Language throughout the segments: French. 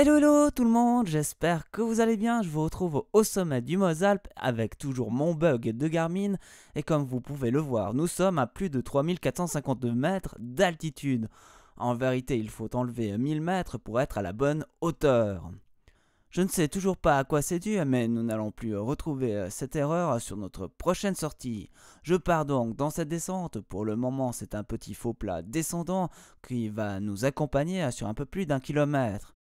Hello hello tout le monde, j'espère que vous allez bien. Je vous retrouve au sommet du Mosalp avec toujours mon bug de Garmin. Et comme vous pouvez le voir, nous sommes à plus de 3452 mètres d'altitude. En vérité, il faut enlever 1000 mètres pour être à la bonne hauteur. Je ne sais toujours pas à quoi c'est dû, mais nous n'allons plus retrouver euh, cette erreur sur notre prochaine sortie. Je pars donc dans cette descente. Pour le moment, c'est un petit faux plat descendant qui va nous accompagner sur un peu plus d'un kilomètre.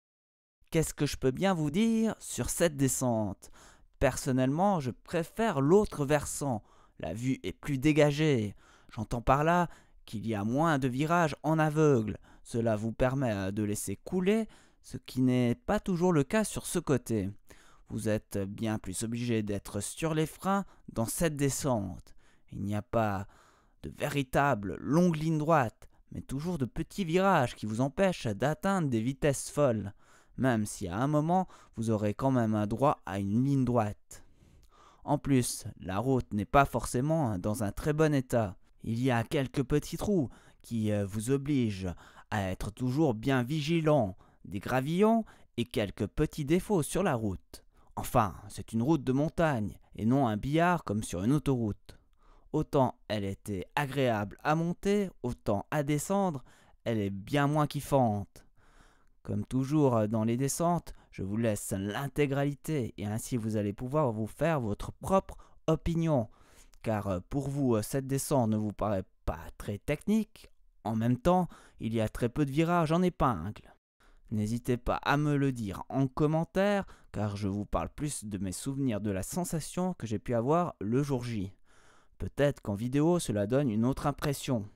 Qu'est-ce que je peux bien vous dire sur cette descente? Personnellement, je préfère l'autre versant. La vue est plus dégagée. J'entends par là qu'il y a moins de virages en aveugle. Cela vous permet de laisser couler, ce qui n'est pas toujours le cas sur ce côté. Vous êtes bien plus obligé d'être sur les freins dans cette descente. Il n'y a pas de véritable longue ligne droite, mais toujours de petits virages qui vous empêchent d'atteindre des vitesses folles même si à un moment vous aurez quand même un droit à une ligne droite. En plus, la route n'est pas forcément dans un très bon état. Il y a quelques petits trous qui euh, vous obligent à être toujours bien vigilant, des gravillons et quelques petits défauts sur la route. Enfin, c'est une route de montagne et non un billard comme sur une autoroute. Autant elle était agréable à monter, autant à descendre, elle est bien moins kiffante. Comme toujours euh, dans les descentes, je vous laisse l'intégralité et ainsi vous allez pouvoir vous faire votre propre opinion. Car euh, pour vous, euh, cette descente ne vous paraît pas très technique. En même temps, il y a très peu de virages en épingle. N'hésitez pas à me le dire en commentaire, car je vous parle plus de mes souvenirs de la sensation que j'ai pu avoir le jour J. Peut-être qu'en vidéo cela donne une autre impression.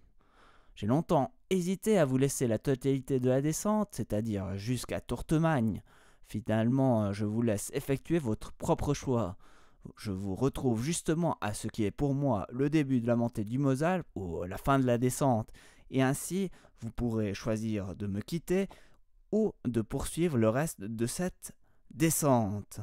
J'ai longtemps hésité à vous laisser la totalité de la descente, c'est-à-dire jusqu'à Tourtemagne. Finalement, euh, je vous laisse effectuer votre propre choix. Je vous retrouve justement à ce qui est pour moi le début de la montée du Mosal ou la fin de la descente. Et ainsi, vous pourrez choisir de me quitter ou de poursuivre le reste de cette descente.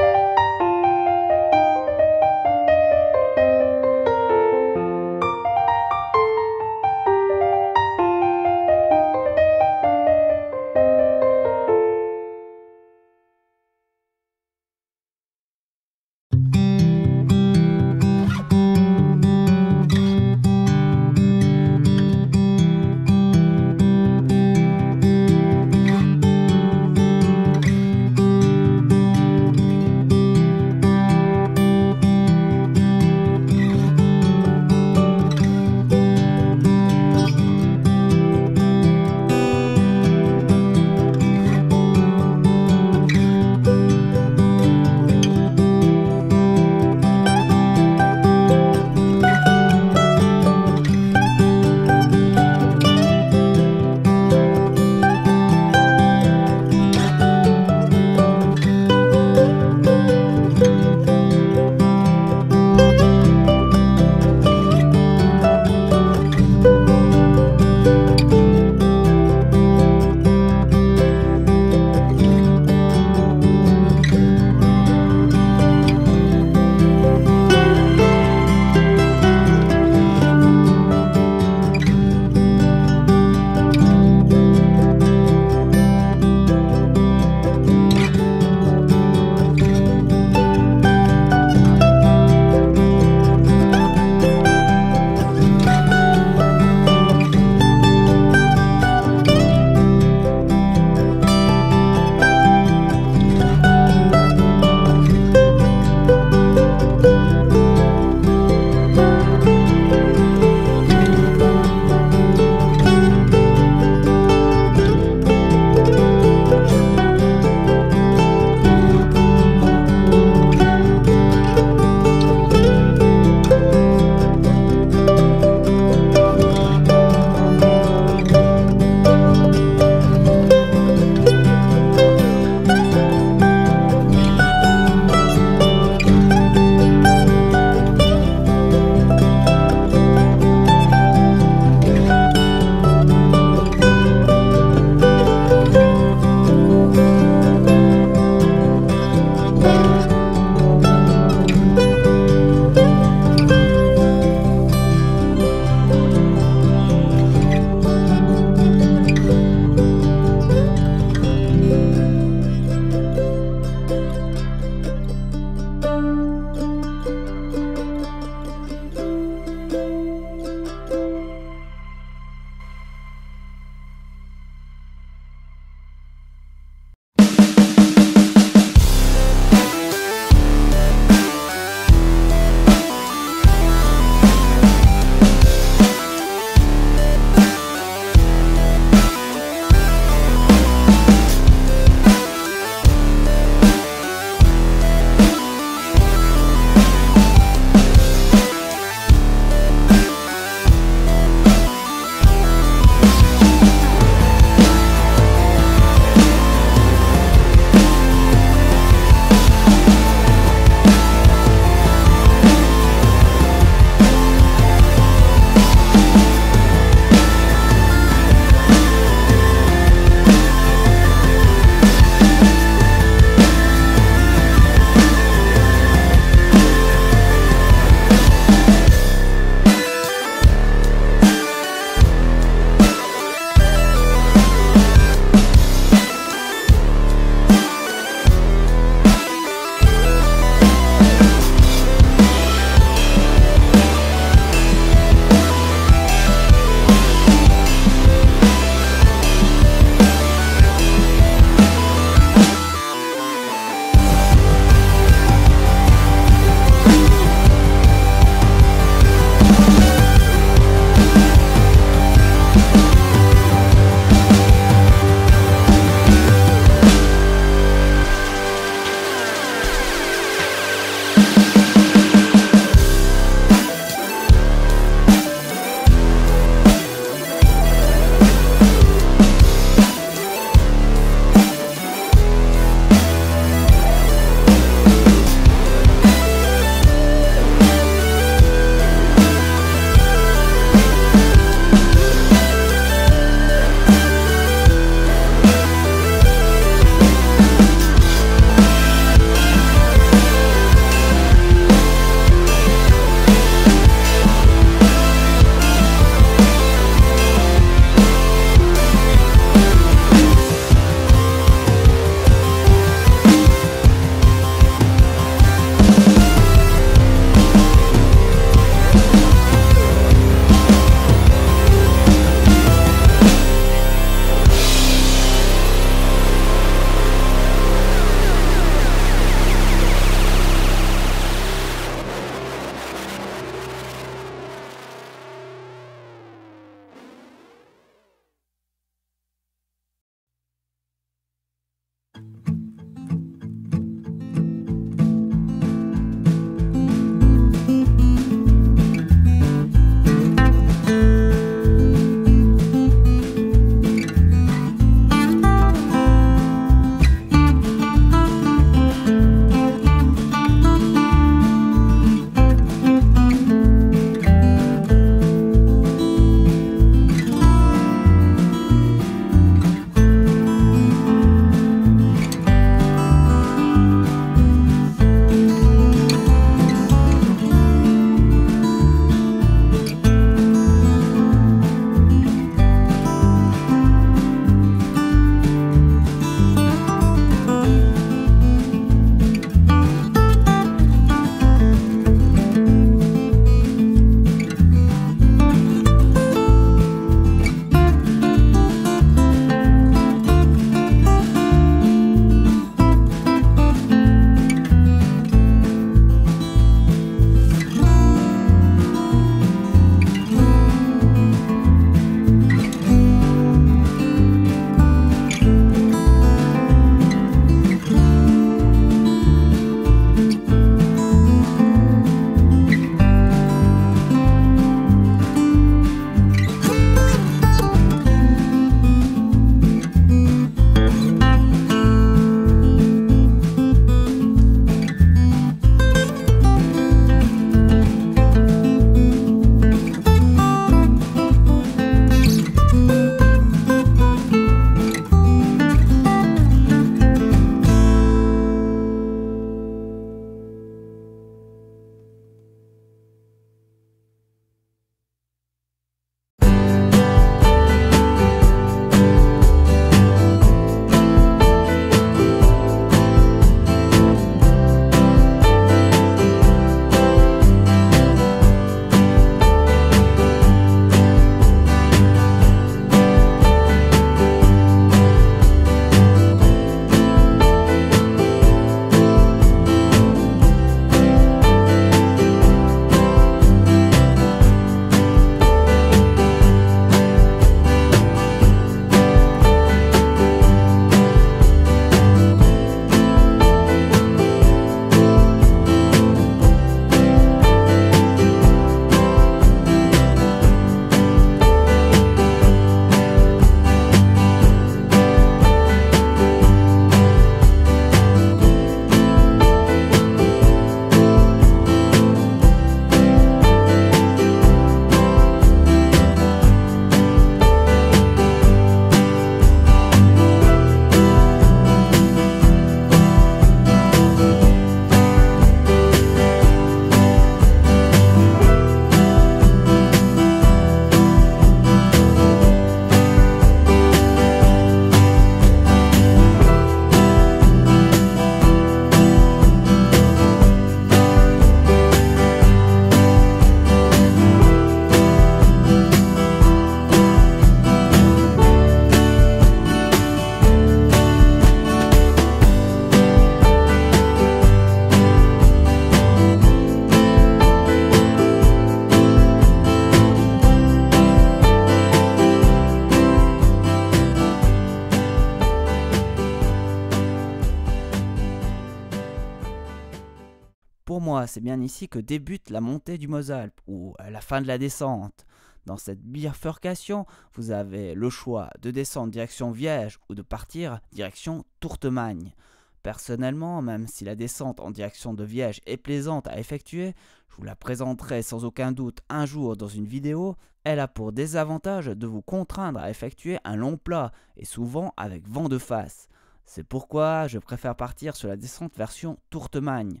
C'est bien ici que débute la montée du Mosalpes, ou la fin de la descente. Dans cette bifurcation, vous avez le choix de descendre direction Viège ou de partir direction Tourtemagne. Personnellement, même si la descente en direction de Viège est plaisante à effectuer, je vous la présenterai sans aucun doute un jour dans une vidéo, elle a pour désavantage de vous contraindre à effectuer un long plat et souvent avec vent de face. C'est pourquoi je préfère partir sur la descente version Tourtemagne.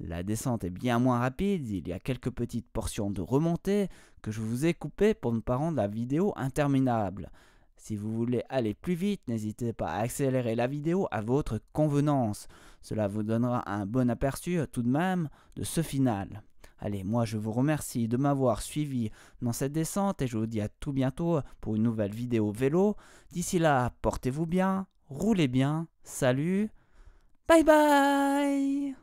La descente est bien moins rapide, il y a quelques petites portions de remontée que je vous ai coupées pour ne pas rendre la vidéo interminable. Si vous voulez aller plus vite, n'hésitez pas à accélérer la vidéo à votre convenance. Cela vous donnera un bon aperçu tout de même de ce final. Allez, moi je vous remercie de m'avoir suivi dans cette descente et je vous dis à tout bientôt pour une nouvelle vidéo vélo. D'ici là, portez-vous bien, roulez bien, salut, bye bye